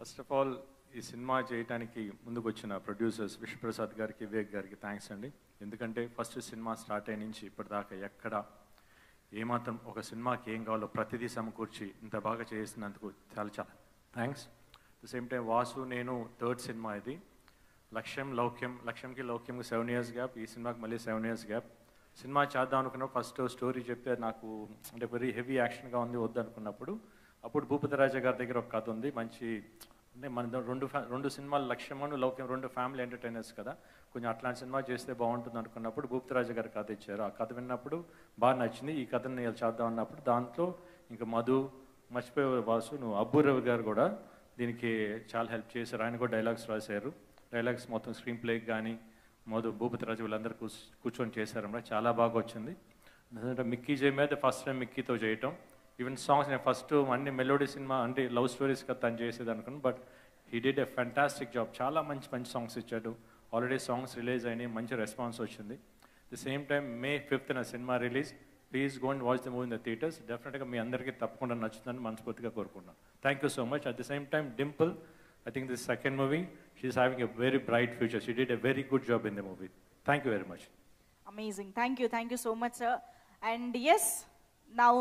First of all ఈ cinema చేయడానికి ముందుకు వచ్చిన ప్రొడ్యూసర్స్ విష్ణుప్రసాద్ గారికి వివేక్ గారికి థ్యాంక్స్ అండి. ఎందుకంటే ఫస్ట్ సినిమా స్టార్ట్ అయ్యి నుంచి ఇప్పటిదాకా ఎక్కడ ఏమాత్రం ఒక సినిమాకి ఏం కావాలో ప్రతిదీ సమకూర్చి ఇంత బాగా చేసినందుకు చాలా చాలా thanks the same time Vasu నేను థర్డ్ సినిమా ఇది. లక్ష్యం లౌక్యం లక్ష్యంకి లౌక్యంకి సెవెన్ ఇయర్స్ గ్యాప్ ఈ సినిమాకి మళ్ళీ సెవెన్ ఇయర్స్ గ్యాప్ సినిమా చేద్దాం అనుకున్న ఫస్ట్ స్టోరీ చెప్తే నాకు అంటే వెరీ హెవీ యాక్షన్గా ఉంది వద్దనుకున్నప్పుడు అప్పుడు భూపతి రాజా గారి దగ్గర ఒక కథ ఉంది. మంచి అంటే మన రెండు రెండు సినిమాలు లక్ష్యమను లౌక్యం రెండు ఫ్యామిలీ ఎంటర్టైనర్స్ కదా. కొంచెం అట్లాంటి సినిమా చేస్తే బాగుంటుంది అనుకున్నప్పుడు భూపతి రాజా గారి కథ ఇచ్చారు. ఆ కథ విన్నప్పుడు బాగా నచ్చింది. ఈ కథను నేను చేద్దాం అన్నప్పుడు దాంట్లో ఇంకా మధు మర్చిపోయే వాసు నువ్వు అబ్బూరవి గారు కూడా దీనికి చాలా హెల్ప్ చేశారు. ఆయన కూడా డైలాగ్స్ రాశారు. డైలాగ్స్ మొత్తం స్క్రీన్ ప్లేకి కానీ మధు భూపతి రాజు వీళ్ళందరూ కూర్చొని చేశారన్నమాట చాలా బాగా వచ్చింది. మిక్కీ జే మీద ఫస్ట్ టైం మిక్కీతో చేయటం. ఈవెన్ సాంగ్స్ నేను ఫస్ట్ అన్ని మెలోడీ సినిమా అంటే లవ్ స్టోరీస్ కదా తను చేసేది అనుకున్నాను. But he did a fantastic job చాలా మంచి మంచి సాంగ్స్ ఇచ్చాడు. ఆల్రెడీ సాంగ్స్ రిలీజ్ అయినాయి. మంచి రెస్పాన్స్ వచ్చింది. The same time May fifth నా cinema release please go and watch the movie in the theatres డెఫినెట్గా మీ అందరికీ తప్పకుండా నచ్చుతుందని మనస్ఫూర్తిగా కోరుకున్నాను thank you so much at the same time Dimple I think this second movie she's having a very bright future she did a very good job in the movie thank you very much amazing thank you thank you so much and yes now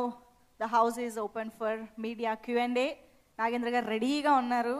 the house is open for media Q and A Nagendra garu రెడీగా ఉన్నారు.